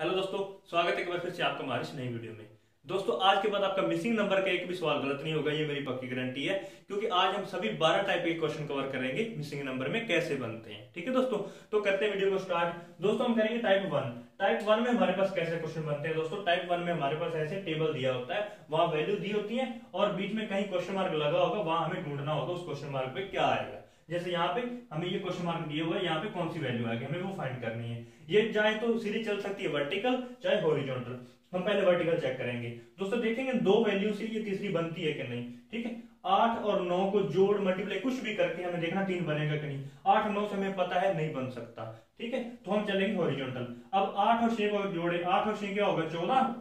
Hello दोस्तों, स्वागत है एक बार फिर से आपका हमारे नई वीडियो में। दोस्तों, आज के बाद आपका मिसिंग नंबर का एक भी सवाल गलत नहीं होगा, ये मेरी पक्की गारंटी है, क्योंकि आज हम सभी 12 टाइप के क्वेश्चन कवर करेंगे मिसिंग नंबर में कैसे बनते हैं। ठीक है दोस्तों? तो करते हैं वीडियो को स्टार्ट दोस्तों, हम करेंगे टाइप वन टाइप वन में हमारे पास कैसे क्वेश्चन बनते हैं दोस्तों? टाइप वन में हमारे पास ऐसे टेबल दिया होता है, वहाँ वैल्यू दी होती है, और बीच में कहीं क्वेश्चन मार्क लगा होगा, वहाँ हमें ढूंढना होगा उस क्वेश्चन मार्क पे क्या आएगा। जैसे यहाँ पे हमें ये क्वेश्चन मार्क दिए हुआ है, यहाँ पे कौन सी वैल्यू आएगी हमें वो फाइंड करनी है। ये चाहे तो सीधी चल सकती है वर्टिकल चाहे हॉरिजॉन्टल हम पहले वर्टिकल चेक करेंगे। दोस्तों, देखेंगे दो वैल्यू से ये तीसरी बनती है कि नहीं, ठीक है? आठ और नौ को जोड़ मल्टीप्लाई कुछ भी करके हमें देखना तीन बनेगा कि नहीं। आठ, नौ से हमें पता है नहीं बन सकता, ठीक है? तो हम चलेंगे हॉरिजॉन्टल अब आठ और छह को जोड़े। आठ और छह क्या होगा? चौदह।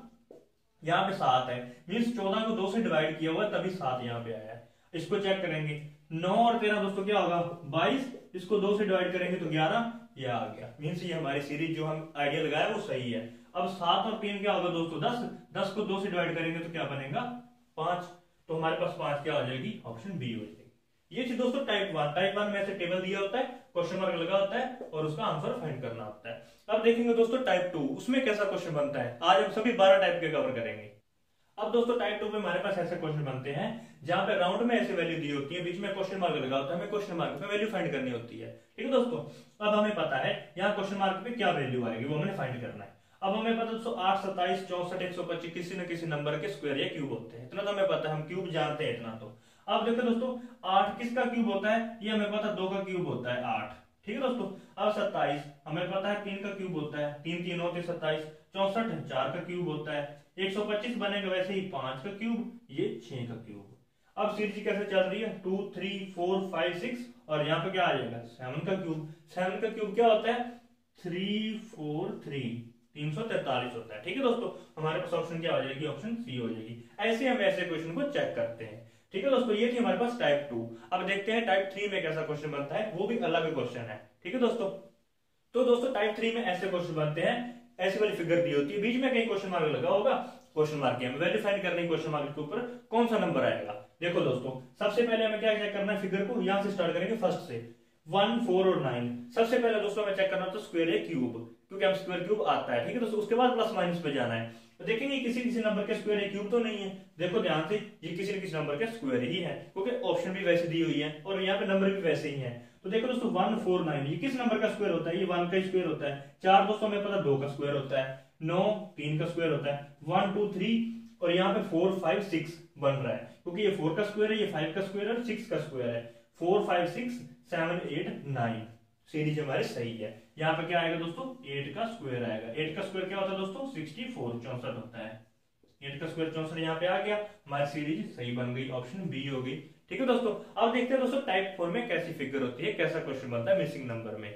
यहाँ पे सात है। मीन्स चौदह को दो से डिवाइड किया हुआ तभी सात यहाँ पे आया है। इसको चेक करेंगे। नौ और तेरह दोस्तों क्या होगा? बाईस, इसको दो से डिवाइड करेंगे तो ग्यारह, ये आ गया। मीन्स ये हमारी सीरीज़ जो हम आइडिया लगाया, वो सही है। अब सात और तीन क्या होगा दोस्तों? दस। दस को दो से डिवाइड करेंगे तो क्या बनेगा? पाँच। तो हमारे पास पाँच क्या हो जाएगी? ऑप्शन बी हो जाएगी। ये चीज़ दोस्तों टाइप वन टाइप वन में ऐसे टेबल दिया होता है क्वेश्चन मार्क लगा होता है, और उसका आंसर फाइंड करना होता है। अब देखेंगे दोस्तों टाइप टू उसमें कैसा क्वेश्चन बनता है? आज हम सभी बारह टाइप के कवर करेंगे। अब दोस्तों टाइप टू में हमारे पास ऐसे क्वेश्चन बनते हैं, जहाँ पे राउंड में ऐसे वैल्यू दी होती है, बीच में क्वेश्चन मार्क लगा होता है हमें क्वेश्चन मार्क पे वैल्यू फाइंड करनी होती है। ठीक है दोस्तों? अब हमें पता है, यहाँ क्वेश्चन मार्क पे क्या वैल्यू आएगी, वो हमें फाइंड करना है। अब हमें पता दोस्तों, आठ, सत्ताईस, चौसठ, एक सौ पच्चीस किसी न किसी नंबर के स्क्वायर या क्यूब होते हैं। इतना तो हमें पता है, हम क्यूब जानते हैं इतना तो। अब देखो दोस्तों, आठ किसका क्यूब होता है? ये हमें पता दो का क्यूब होता है आठ। ठीक है दोस्तों? अब सत्ताईस, हमें पता है तीन का क्यूब होता है। तीन तीन होते सत्ताईस, चौसठ, चार का क्यूब होता है। 125 बनेगा वैसे ही पाँच का क्यूब, ये छह का क्यूब। अब सीरीज़ कैसे चल रही है? Two, three, four, five, six, और यहाँ पे क्या आ जाएगा? सेवन का क्यूब। सेवन का क्यूब क्या होता है? थ्री, फोर, थ्री, तीन सौ तैतालीस होता है। ठीक है दोस्तों? हमारे पास ऑप्शन क्या हो जाएगी? ऑप्शन सी हो जाएगी। ऐसे हम ऐसे क्वेश्चन को चेक करते हैं। ठीक है दोस्तों? ये थी हमारे पास टाइप टू अब देखते हैं टाइप थ्री में कैसा क्वेश्चन बनता है। वो भी अलग क्वेश्चन है। ठीक है दोस्तों? तो दोस्तों टाइप थ्री में ऐसे क्वेश्चन बनते हैं। ऐसी वाली फिगर दी होती है। बीच में कहीं क्वेश्चन मार्क लगा होगा क्वेश्चन मार्क हमें वैल्यू फाइंड करनी क्वेश्चन मार्क के ऊपर, कौन सा नंबर आएगा? देखो दोस्तों, सबसे पहले हमें क्या चेक करना है फिगर को? यहाँ से स्टार्ट करेंगे फ़र्स्ट से। वन फोर और नाइन सबसे पहले दोस्तों हमें चेक करना होता है स्क्वायर क्यूब क्योंकि हम स्क्वायर क्यूब आता है। ठीक है दोस्तों, उसके बाद प्लस माइनस पे जाना है। तो देखेंगे किसी किसी नंबर के स्क्वायर या क्यूब तो नहीं है। देखो ध्यान से, ये किसी न किसी नंबर के स्क्वायर ही है, क्योंकि ऑप्शन भी वैसे दी हुई है और यहाँ पे नंबर भी वैसे ही है। तो देखो दोस्तों वन फोर नाइन ये किस नंबर का स्क्वायर होता है? ये वन का स्क्वायर होता है। चार दोस्तों, हमें पता दो का स्क्वायर होता है। नौ, तीन का स्क्वायर होता है। वन टू थ्री और यहाँ पे फोर फाइव सिक्स बन रहा है। क्योंकि ये फोर का स्क्वायर है, ये फाइव का स्क्वायर है सिक्स का स्क्वायर है। Four five six seven eight nine series हमारी सही है। यहाँ पे क्या आएगा दोस्तों? एट का स्क्वायर आएगा। एट का स्क्वायर क्या होता है दोस्तों? सिक्सटी फोर चौसठ होता है। एट का स्क्वायर चौसठ यहाँ पे आ गया। हमारी सीरीज़ सही बन गई ऑप्शन बी हो गई। ठीक है दोस्तों? अब देखते हैं दोस्तों टाइप फोर में कैसी फिगर होती है कैसा क्वेश्चन बनता है मिसिंग नंबर में।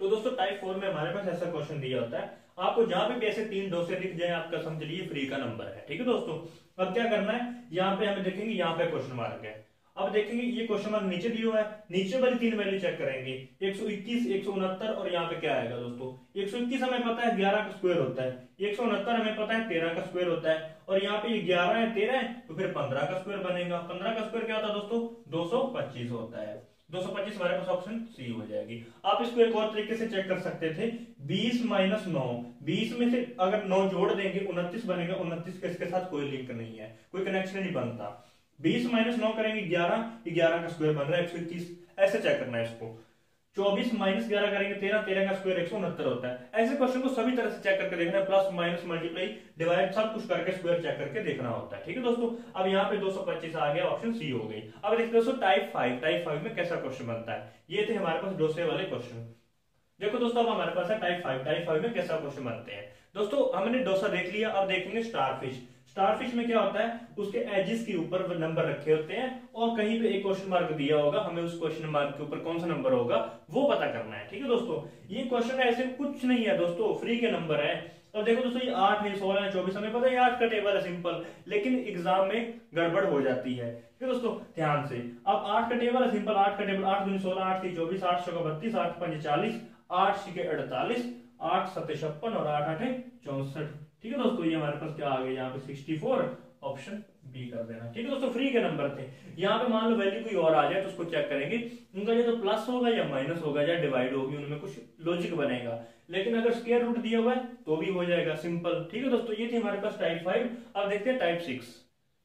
तो दोस्तों टाइप फोर में हमारे पास ऐसा क्वेश्चन दिया होता है। आपको जहाँ पे भी ऐसे तीन से दिख जाए आपका समझ लीजिए फ्री का नंबर है। ठीक है दोस्तों? अब क्या करना है? यहाँ पे हमें देखेंगे यहाँ पे क्वेश्चन मार्क है। अब देखेंगे ये क्वेश्चन मार्क नीचे दिया हुआ है। नीचे वाली तीन वैल्यू चेक करेंगे। 121, 169 और यहाँ पे क्या आएगा दोस्तों? 121 हमें पता है 11 का स्क्वायर होता है। 169 हमें पता है 13 का स्क्वायर होता है। और यहाँ पे 11 है 13 है तो फिर 15 का स्क्वायर बनेगा। 15 का स्क्वायर क्या होता है दोस्तों? 225 होता है। 225 हमारे पास ऑप्शन सी हो जाएगी। आप इसको एक और तरीके से चेक कर सकते थे। 20 माइनस नौ। बीस में से अगर 9 जोड़ देंगे, उनतीस बनेगा। उनतीस के इसके साथ कोई लिंक नहीं है। कोई कनेक्शन नहीं बनता। बीस माइनस नौ करेंगे ग्यारह। ग्यारह का स्क्वायर बन रहा है, एक सौ इक्कीस। ऐसे चेक करना है इसको। चौबीस माइनस ग्यारह करेंगे, तेरह तेरह का स्क्वायर एक सौ उनहत्तर होता है। ऐसे क्वेश्चन को सभी तरह से चेक करके देखना है प्लस माइनस मल्टीप्लाई डिवाइड सब कुछ करके स्क्वायर चेक करके देखना होता है। ठीक है दोस्तों? अब यहाँ पे 225 आ गया ऑप्शन सी हो गई। अब देखते दोस्तों टाइप फाइव टाइप फाइव में कैसा क्वेश्चन बनता है? ये थे हमारे पास डोसे वाले क्वेश्चन देखो दोस्तों, अब हमारे पास है टाइप फाइव टाइप फाइव में कैसा क्वेश्चन बनते हैं। दोस्तों, हमने डोसा देख लिया, अब देखेंगे स्टार फ़िश स्टार फ़िश में क्या होता है? उसके एजिस के ऊपर नंबर रखे होते हैं और कहीं पे एक क्वेश्चन मार्क दिया होगा, हमें उस क्वेश्चन मार्क के ऊपर कौन सा नंबर होगा, वो पता करना है, ठीक है दोस्तों? ये क्वेश्चन ऐसे कुछ नहीं है दोस्तों फ्री के नंबर है। अब देखो दोस्तों, ये आठ है, सोलह है, चौबीस, हमें पता है आठ का टेबल है सिंपल लेकिन एग्ज़ाम में गड़बड़ हो जाती है। ठीक है दोस्तों, ध्यान से। अब आठ का टेबल है सिंपल आठ का टेबल आठ दूनी सोलह, आठ थी चौबीस, आठ सौ बत्तीस, आठ पंच चालीस, आठ के अड़तालीस आठ सत्य छप्पन और आठ आठ चौसठ। ठीक है दोस्तों, ये हमारे पास क्या आ गया? यहाँ पे 64 ऑप्शन बी कर देना। ठीक है दोस्तों फ्री के नंबर थे। यहाँ पे मान लो वैल्यू कोई और आ जाए तो उसको चेक करेंगे। उनका या तो प्लस होगा या माइनस होगा, या डिवाइड होगी, उनमें कुछ लॉजिक बनेगा। लेकिन अगर स्केयर रूट दिया हुआ है तो भी हो जाएगा सिंपल ठीक है दोस्तों, ये थी हमारे पास टाइप फाइव अब देखते हैं टाइप सिक्स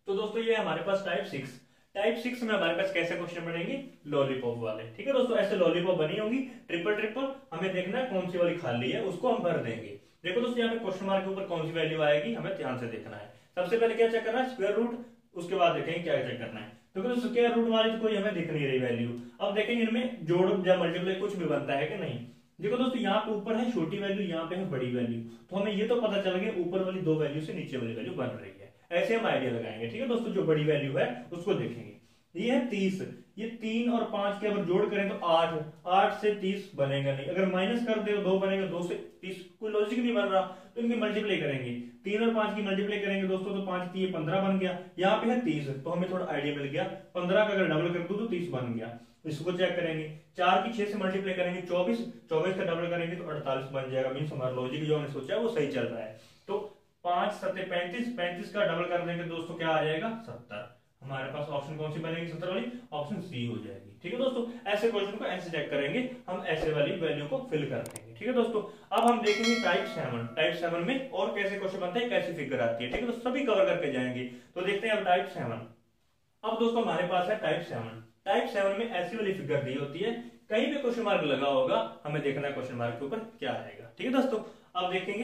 तो दोस्तों, ये हमारे पास टाइप सिक्स टाइप सिक्स में हमारे पास कैसे क्वेश्चन बनेंगे? लॉलीपॉप वाले। ठीक है दोस्तों, ऐसे लॉलीपॉप बनी होंगी। ट्रिपल ट्रिपल हमें देखना है कौन सी वाली खाली है, उसको हम भर देंगे। देखो दोस्तों, यहाँ पे क्वेश्चन मार्क के ऊपर कौन सी वैल्यू आएगी, हमें ध्यान से देखना है। सबसे पहले क्या चेक करना है? स्क्वायर रूट उसके बाद देखेंगे क्या चेक करना है। तो दोस्तों स्क्वायर रूट वाली तो कोई हमें दिख नहीं रही वैल्यू अब देखेंगे इनमें जोड़ या मल्टीप्लाई कुछ भी बनता है कि नहीं। देखो दोस्तों, यहाँ पे ऊपर है, छोटी वैल्यू यहाँ पे है बड़ी वैल्यू तो हमें ये तो पता चल गया, ऊपर वाली दो वैल्यू से नीचे वाली वैल्यू बन रही ऐसे हम आइडिया लगाएँगे, ठीक है दोस्तों? जो बड़ी वैल्यू है, उसको देखेंगे। ये है तीस। ये तीन और पाँच के अगर जोड़ करें तो आठ। आठ से तीस बनेगा नहीं। अगर माइनस कर दे तो दो बनेगा, दो से तीस। कोई लॉजिक नहीं बन रहा तो इनकी मल्टीप्लाई करेंगे। तीन और पाँच की मल्टीप्लाई करेंगे दोस्तों तो पाँच तीन पंद्रह बन गया। यहाँ पे है तीस तो हमें थोड़ा आइडिया मिल गया। पंद्रह का अगर डबल कर दू तो तीस बन गया। इसको चेक करेंगे। चार की छह से मल्टीप्लाई करेंगे, चौबीस। चौबीस का डबल करेंगे तो अड़तालीस बन जाएगा। मीन हमारा लॉजिक जो हमने सोचा है वो सही चल रहा है। तो पाँच सत्य पैंतीस पैंतीस का डबल कर देंगे दोस्तों, क्या आ जाएगा? सत्तर। हमारे पास ऑप्शन कौन सी बनेगी? सत्तर वाली। ऑप्शन सी हो जाएगी। ठीक है दोस्तों? ऐसे क्वेश्चन को ऐसे चेक करेंगे। हम ऐसे वाली वैल्यू को फिल कर देंगे। ठीक है दोस्तों? अब हम देखेंगे टाइप सेवन टाइप सेवन में और कैसे क्वेश्चन बनते हैं, कैसी फिगर आती है? ठीक है तो सभी कवर करके जाएँगे। तो देखते हैं अब टाइप सेवन अब दोस्तों हमारे पास है टाइप सेवन टाइप सेवन में ऐसी वाली फिगर दी होती है। कहीं पे क्वेश्चन मार्क लगा होगा, हमें देखना है क्वेश्चन मार्क के ऊपर क्या आएगा। ठीक है दोस्तों? अब देखेंगे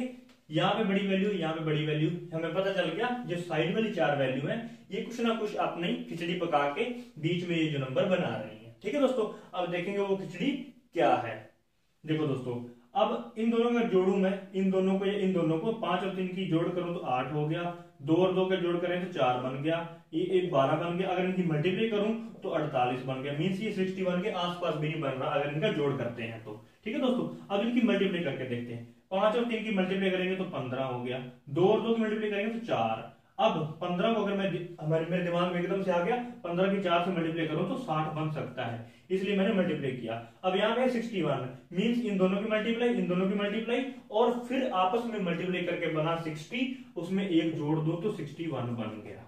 यहाँ पे बड़ी वैल्यू यहाँ पे बड़ी वैल्यू हमें पता चल गया, जो साइड वाली चार वैल्यू है, ये कुछ ना कुछ अपनी खिचड़ी पका के बीच में ये जो नंबर बना रही है। ठीक है दोस्तों? अब देखेंगे वो खिचड़ी क्या है। देखो दोस्तों, अब इन दोनों का जोड़ू मैं। इन दोनों को इन दोनों को पाँच और तीन की जोड़ करूँ तो आठ हो गया। दो और दो का जोड़ करें तो चार बन गया। ये एक बारह बन गया। अगर इनकी मल्टीप्लाई करूँ तो अड़तालीस बन गया। मीन ये सिक्सटी वन के आसपास भी नहीं बन रहा, अगर इनका जोड़ करते हैं तो। ठीक है दोस्तों? अब इनकी मल्टीप्लाई करके देखते हैं। पाँच और तीन की मल्टीप्लाई करेंगे तो पंद्रह हो गया। दो और दो की मल्टीप्लाई करेंगे तो चार। अब पंद्रह को अगर मैं हमारे मेरे दिमाग में एकदम से आ गया, पंद्रह की चार से मल्टीप्लाई करूँ तो साठ बन सकता है। इसलिए मैंने मल्टीप्लाई किया। अब यहाँ पे सिक्सटी वन मीन इन दोनों की मल्टीप्लाई इन दोनों की मल्टीप्लाई और फिर आपस में मल्टीप्लाई करके बना सिक्सटी उसमें एक जोड़ दो तो सिक्सटी वन बन गया।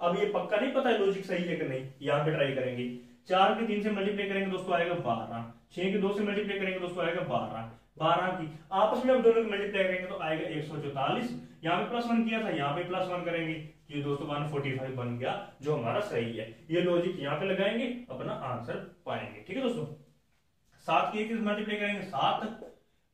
अब ये पक्का नहीं पता लॉजिक सही है कि नहीं? यहाँ पे ट्राई करेंगे। चार के तीन से मल्टीप्लाई करेंगे दोस्तों आएगा बारह। छह के दो से मल्टीप्लाई करेंगे दोस्तों आएगा बारह। बारह की आपस में हम दोनों की मल्टीप्लाई करेंगे तो आएगा एक सौ चौतालीस। यहाँ पे प्लस वन किया था, यहाँ पे प्लस वन करेंगे। ये दोस्तों वन फोर्टी फाइव बन गया, जो हमारा सही है। ये लॉजिक यहाँ पे लगाएँगे, अपना आंसर पाएँगे। ठीक है दोस्तों? सात की एक मल्टीप्लाई करेंगे सात।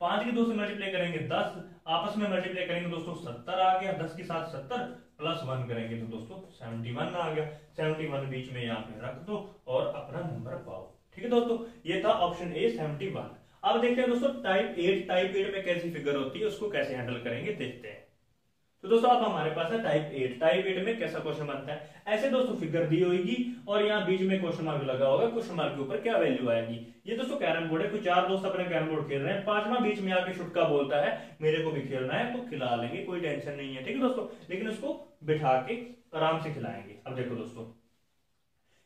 पाँच की दो से मल्टीप्लाई करेंगे दस। आपस में मल्टीप्लाई करेंगे दोस्तों सत्तर आ गया, दस के साथ सत्तर। प्लस वन करेंगे तो दोस्तों सेवेंटी वन आ गया। सेवनटी वन बीच में यहाँ पे रख दो और अपना नंबर पाओ। ठीक है दोस्तों, ये था ऑप्शन ए, सेवेंटी वन। अब देखते हैं दोस्तों, टाइप एट टाइप एट में कैसी फिगर होती है, उसको कैसे हैंडल करेंगे, देखते हैं। तो दोस्तों, अब हमारे पास है टाइप एट टाइप एट में कैसा क्वेश्चन बनता है? ऐसे दोस्तों फिगर दी होगी और यहाँ बीच में क्वेश्चन मार्क लगा होगा क्वेश्चन मार्क के ऊपर क्या वैल्यू आएगी? ये दोस्तों कैरम बोर्ड है, कुछ चार दोस्त अपने कैरम बोर्ड खेल रहे हैं। पांचवा बीच में आके छुटका बोलता है, मेरे को भी खेलना है तो खिला लेंगे, कोई टेंशन नहीं है, ठीक है दोस्तों? लेकिन उसको बिठा के आराम से खिलाएँगे। अब देखो दोस्तों,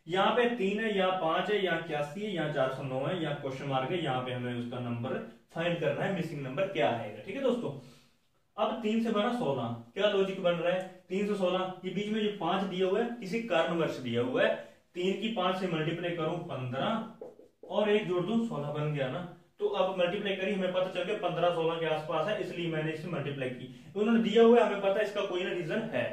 यहाँ पे तीन है या पाँच है या इक्यासी है या चार सौ नौ है या क्वेश्चन मार्क है, यहाँ पे हमें उसका नंबर फाइंड करना है मिसिंग नंबर क्या आएगा, ठीक है दोस्तों? अब तीन से बना सोलह। क्या लॉजिक बन रहा है? तीन से सोलह ये बीच में जो पाँच दिया हुआ है, किसी कारणवश दिया हुआ है। तीन की पाँच से मल्टीप्लाई करूँ पंद्रह, और एक जोड़ दू सोलह बन गया ना। तो अब मल्टीप्लाई करी, हमें पता चल गया पंद्रह सोलह के आसपास है, इसलिए मैंने इसे मल्टीप्लाई की। उन्होंने दिया हुआ है, हमें पता है इसका कोई ना रीजन है।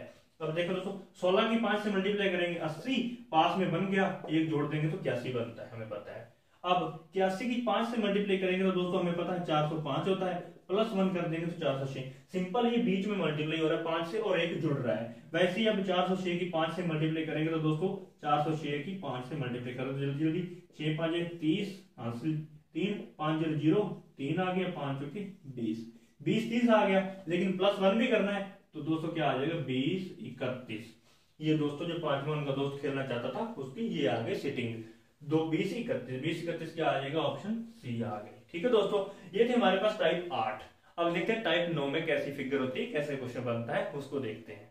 अब देखो दोस्तों, सोलह की पाँच से मल्टीप्लाई करेंगे अस्सी, पास में बन गया, एक जोड़ देंगे तो क्यासी बनता है, हमें पता है। अब क्यासी की पाँच से मल्टीप्लाई करेंगे तो दोस्तों, हमें पता है चार सौ पाँच होता है। प्लस वन कर देंगे तो चार सौ छह। सिंपल ये बीच में मल्टीप्लाई हो रहा है, पाँच से और एक जुड़ रहा है। वैसे ही अब चार सौ छह की पाँच से मल्टीप्लाई करेंगे तो दोस्तों, चार सौ छह की पाँच से मल्टीप्लाई करो तो जल्दी जल्दी। छह पाँच तीस हासिल तीन पाँच ज़ीरो ज़ीरो, तीन आ गया पाँच चौकी बीस। बीस तीस आ गया, लेकिन प्लस वन भी करना है तो दोस्तों क्या आ जाएगा? बीस इकतीस। ये दोस्तों जो पांचवा उनका दोस्त खेलना चाहता था, उसकी ये आ गई सिटिंग। दो, बीस इकतीस बीस इकतीस क्या आ जाएगा? ऑप्शन सी आ गई ठीक है दोस्तों, ये थे हमारे पास टाइप आठ। अब देखते हैं टाइप नौ में कैसी फिगर होती है, कैसे क्वेश्चन बनता है, उसको देखते हैं।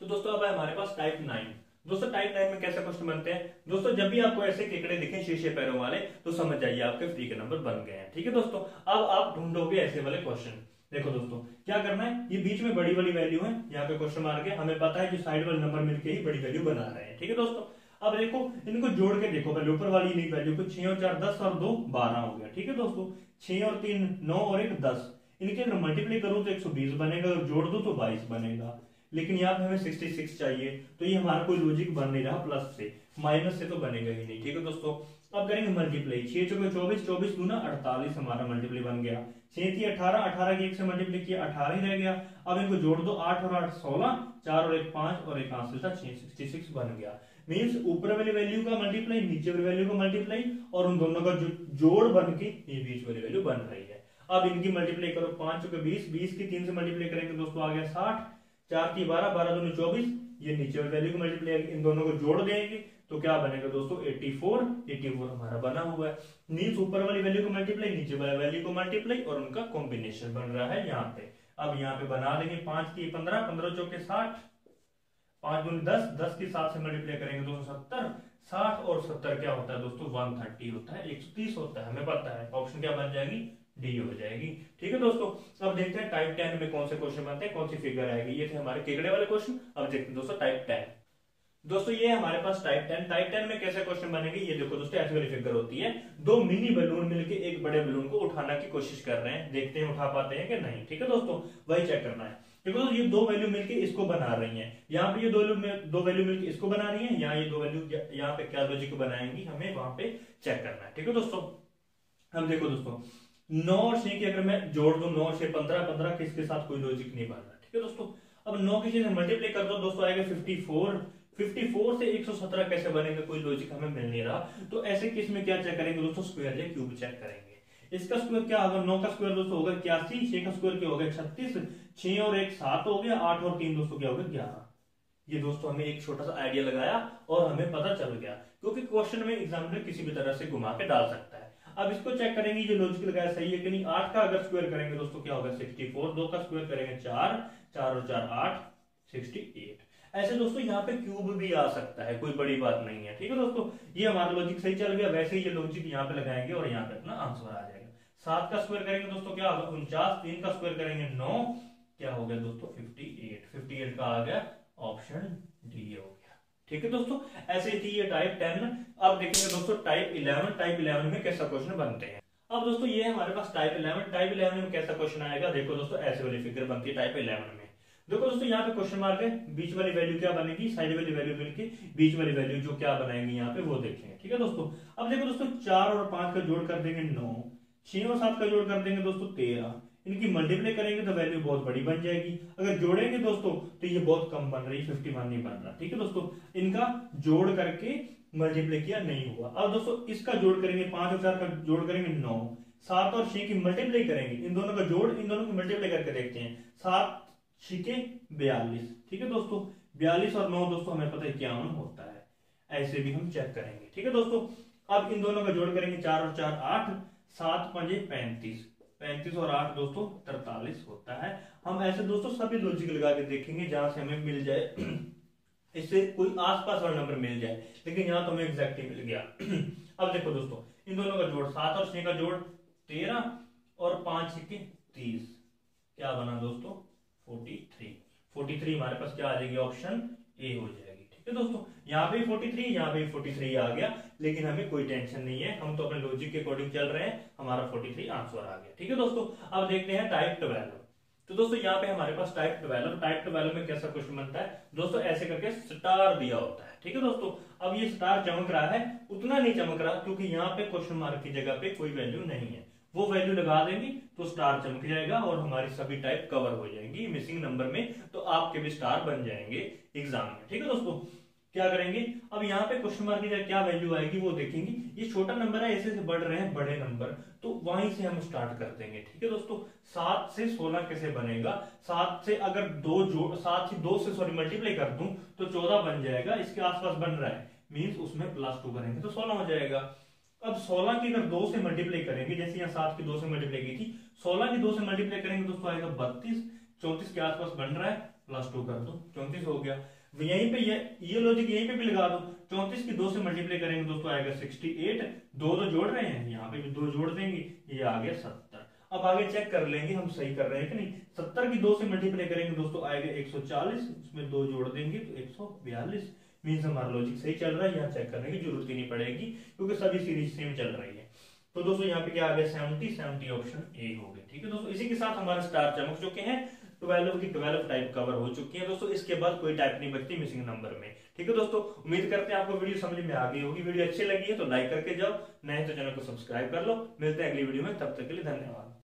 तो दोस्तों, अब हमारे पास टाइप नाइन दोस्तों टाइप नाइन में कैसे क्वेश्चन बनते हैं? दोस्तों, जब भी आपको ऐसे केकड़े दिखे शीशे पैरों वाले तो समझ जाइए आपके फ्री के नंबर बन गए हैं। ठीक है दोस्तों, अब आप ढूंढोगे ऐसे वाले क्वेश्चन देखो दोस्तों, क्या करना है? ये बीच में बड़ी बड़ी वैल्यू है, यहाँ पे क्वेश्चन मार्क है। हमें पता है जो साइड वाले नंबर मिलके ही बड़ी वैल्यू बना रहे हैं। ठीक है दोस्तों अब देखो, इनको जोड़ के देखो पहले ऊपर वाली नहीं वैल्यू को छह और चार, दस और दो, बारह हो गया, ठीक है दोस्तों? छह और तीन, नौ और एक, दस। इनके अगर मल्टीप्लाई करो तो 120 बनेगा और जोड़ दो तो 22 बनेगा। लेकिन यहाँ पे हमें 66 चाहिए तो ये हमारा कोई लॉजिक बन नहीं रहा प्लस से। माइनस से तो बनेगा ही नहीं, ठीक है दोस्तों? अब करेंगे मल्टीप्लाई छह चौके चौबीस चौबीस गुना अड़तालीस हमारा मल्टीप्लाई बन गया। छह थी अठारह अठारह की एक से मल्टीप्लाई किया, अठारह ही रह गया। अब इनको जोड़ दो, आठ और आठ, सोलह, चार और एक, पाँच और एक हासिल था छह सिक्सटी सिक्स बन गया। मीन्स ऊपर वाली वैल्यू का मल्टीप्लाई नीचे वाली वैल्यू का मल्टीप्लाई और उन दोनों का जो जोड़ बन के ये बीच वाली वैल्यू बन रही है। अब इनकी मल्टीप्लाई करो पाँच के बीस बीस की तीन से मल्टीप्लाई करेंगे दोस्तों आ गया साठ, चार की बारह बारह दोनों चौबीस, ये नीचे वाली वैल्यू को मल्टीप्लाई इन दोनों को जोड़ देंगे तो क्या बनेगा दोस्तों? 84 84 हमारा बना हुआ है। नीच ऊपर वाली वैल्यू को मल्टीप्लाई नीचे वाली वैल्यू को मल्टीप्लाई और उनका कॉम्बिनेशन बन रहा है यहाँ पे। अब यहाँ पे बना देंगे पाँच की पंद्रह पंद्रह चौके साठ पाँच दूनी दस दस के साथ से मल्टीप्लाई करेंगे दोस्तों सत्तर, साठ और सत्तर क्या होता है दोस्तों? वन थर्टी होता है, एक सौ तीस होता है, हमें पता है। ऑप्शन क्या बन जाएगी? डी हो जाएगी। ठीक है दोस्तों, अब देखते हैं टाइप टेन में कौन से क्वेश्चन बनते हैं, कौन सी फिगर आएगी? ये थे हमारे केकड़े वाले क्वेश्चन अब देखते हैं दोस्तों टाइप टेन दोस्तों, ये हमारे पास टाइप टेन टाइप टेन में कैसे क्वेश्चन बनेंगे? ये देखो दोस्तों, ऐसी वाली फिगर होती है। दो मिनी बलून मिलके एक बड़े बलून को उठाना की कोशिश कर रहे हैं। देखते हैं उठा पाते हैं कि नहीं। ठीक है दोस्तों, वही चेक करना है। देखो ये दो वैल्यू मिलके इसको बना रही हैं। यहाँ पे ये दो दो वैल्यू मिलके इसको बना रही हैं, यहाँ ये दो वैल्यू यहाँ पे क्या लॉजिक बनाएँगी हमें वहाँ पे चेक करना है। ठीक है दोस्तों? हम देखो दोस्तों, नौ और छह की अगर मैं जोड़ दू, नौ छह पंद्रह पंद्रह किसके साथ कोई लॉजिक नहीं बन रहा? ठीक है दोस्तों? अब नौ की चीज़ मल्टीप्लाई कर दो दोस्तों, आएगा फिफ्टी फोर 54 से 117 कैसे बनेगा? कोई लॉजिक हमें मिल नहीं रहा। तो ऐसे केस में क्या चेक करेंगे दोस्तों? स्क्वायर या क्यूब चेक करेंगे। इसका स्क्वायर क्या होगा? नौ का स्क्वायर दोस्तों होगा इक्यासी, छह का स्क्वायर क्या होगा छत्तीस, छह और एक सात हो गया, आठ और तीन दोस्तों क्या होगा ग्यारह। ये दोस्तों हमें एक छोटा सा आइडिया लगाया और हमें पता चल गया, क्योंकि क्वेश्चन में एग्जामिनर किसी भी तरह से घुमा के डाल सकता है। अब इसको चेक करेंगे जो लॉजिक लगाया सही है कि नहीं? आठ का अगर स्क्वायर करेंगे दोस्तों, क्या होगा? सिक्सटी फोर दो का स्क्वायर करेंगे चार चार और चार आठ सिक्सटी एट ऐसे दोस्तों, यहाँ पे क्यूब भी आ सकता है, कोई बड़ी बात नहीं है, ठीक है दोस्तों? ये हमारा लॉजिक सही चल गया, वैसे ही ये लॉजिक यहाँ पे लगाएँगे और यहाँ पे अपना आंसर आ जाएगा। सात का स्क्वायर करेंगे दोस्तों, क्या होगा? उनचास, तीन का स्क्वायर करेंगे नौ, क्या हो गया दोस्तों? फिफ्टी एट फिफ्टी एट का आ गया ऑप्शन डी हो गया। ठीक है दोस्तों? ऐसे थी ये टाइप टेन अब देखेंगे दोस्तों टाइप इलेवन टाइप इलेवन में कैसा क्वेश्चन बनते हैं। अब दोस्तों, ये हमारे पास टाइप इलेवन टाइप इलेवन में कैसा क्वेश्चन आएगा? देखो दोस्तों, ऐसे वाली फिगर बनती है टाइप इलेवन में। देखो दोस्तों, यहाँ पे क्वेश्चन मार्क है, बीच वाली वैल्यू क्या बनेगी? साइड वाली वैल्यू मिलके बीच वाली वैल्यू जो क्या बनाएँगे यहाँ पे, वो देखेंगे। ठीक है दोस्तों? अब देखो दोस्तों, चार और पाँच का जोड़ कर देंगे नौ। छह और सात का जोड़ कर देंगे दोस्तों तेरह। इनकी मल्टीप्लाई करेंगे तो वैल्यू बहुत बड़ी बन जाएगी। अगर जोड़ेंगे दोस्तों तो ये बहुत कम बन रही फिफ्टी वन नहीं बन रहा। ठीक है दोस्तों? इनका जोड़ करके मल्टीप्लाई किया नहीं हुआ। अब दोस्तों, इसका जोड़ करेंगे पाँच और चार का जोड़ करेंगे नौ। सात और छह की मल्टीप्लाई करेंगे। इन दोनों का जोड़, इन दोनों की मल्टीप्लाई करके देखते हैं। सात, छह बयालीस। ठीक है दोस्तों? बयालीस और नौ दोस्तों, हमें पता है क्या होता है। ऐसे भी हम चेक करेंगे। ठीक है दोस्तों? अब इन दोनों का जोड़ करेंगे चार और चार आठ। सात पंजे पैंतीस। पैंतीस और आठ दोस्तों, तरतालीस होता है। हम ऐसे दोस्तों सभी लॉजिक लगा के देखेंगे, जहाँ से हमें मिल जाए। इससे कोई आसपास वाला नंबर मिल जाए, लेकिन यहाँ तो हमें एग्जैक्टली मिल गया। अब देखो दोस्तों, इन दोनों का जोड़ सात और छह का जोड़ तेरह और पाँच के तीस। क्या बना दोस्तों? फोर्टी थ्री फोर्टी थ्री हमारे पास क्या आ जाएगी? ऑप्शन ए हो जाएगा। तो दोस्तों, यहाँ पे 43 यहाँ पे 43 आ गया, लेकिन हमें कोई टेंशन नहीं है। हम तो अपने लॉजिक के अकॉर्डिंग चल रहे हैं, हमारा 43 आंसर आ गया। ठीक है दोस्तों, अब देखते हैं टाइप ट्वेल्व तो दोस्तों, यहाँ पे हमारे पास टाइप ट्वेल्व टाइप ट्वेल्व में कैसा क्वेश्चन बनता है? दोस्तों, ऐसे करके स्टार दिया होता है। ठीक है दोस्तों, अब ये स्टार चमक रहा है, उतना नहीं चमक रहा, क्योंकि यहाँ पे क्वेश्चन मार्क की जगह पे कोई वैल्यू नहीं है। वो वैल्यू लगा देंगे तो स्टार चमक जाएगा और हमारी सभी टाइप कवर हो जाएँगी मिसिंग नंबर में तो आपके भी स्टार बन जाएँगे एग्ज़ाम में। ठीक है दोस्तों क्या करेंगे? अब यहाँ पे क्वेश्चन मार्क की क्या वैल्यू आएगी वो देखेंगे। ये छोटा नंबर है, ऐसे से बढ़ रहे हैं बड़े नंबर तो वहीं से हम स्टार्ट कर देंगे, ठीक है दोस्तों? सात से सोलह कैसे बनेगा? सात से अगर दो जोड़, सात से दो से सॉरी मल्टीप्लाई कर दूँ तो चौदह बन जाएगा। इसके आसपास बन रहा है। मीन्स उसमें प्लस टू करेंगे तो सोलह हो जाएगा। अब 16 की अगर दो से मल्टीप्लाई करेंगे, जैसे यहाँ सात की दो से मल्टीप्लाई की थी 16 की दो से मल्टीप्लाई करेंगे, दोस्तों आएगा बत्तीस। चौतीस के आसपास बन रहा है प्लस टू कर दो। चौतीस हो गया। यहीं पे ये ये लॉजिक यहीं पे भी लगा दो। चौतीस की दो से मल्टीप्लाई करेंगे दोस्तों, आएगा सिक्सटी एट दो तो जोड़ रहे हैं, यहाँ पे भी दो जोड़ देंगे, ये आ गया सत्तर। अब आगे चेक कर लेंगे हम सही कर रहे हैं कि नहीं। सत्तर की दो से मल्टीप्लाई करेंगे दोस्तों, आएगा 140 उसमें दो जोड़ देंगे तो 142 मीन्स हमारा लॉजिक सही चल रहा है, यहाँ चेक करने की ज़रूरत ही नहीं पड़ेगी, क्योंकि सभी सीरीज़ सेम चल रही है। तो दोस्तों, यहाँ पे क्या आ गया? सेवेंटी सेवेंटी ऑप्शन ए हो गया। ठीक है दोस्तों, इसी के साथ हमारे स्टार चमक चुके हैं। ट्वेल्व की ट्वेल्व टाइप कवर हो चुकी है दोस्तों, इसके बाद कोई टाइप नहीं बचती मिसिंग नंबर में। ठीक है दोस्तों, उम्मीद करते हैं आपको वीडियो समझ में आ गई होगी। वीडियो अच्छी लगी है तो लाइक करके जाओ नहीं तो चैनल को सब्सक्राइब कर लो। मिलते हैं अगली वीडियो में, तब तक के लिए धन्यवाद।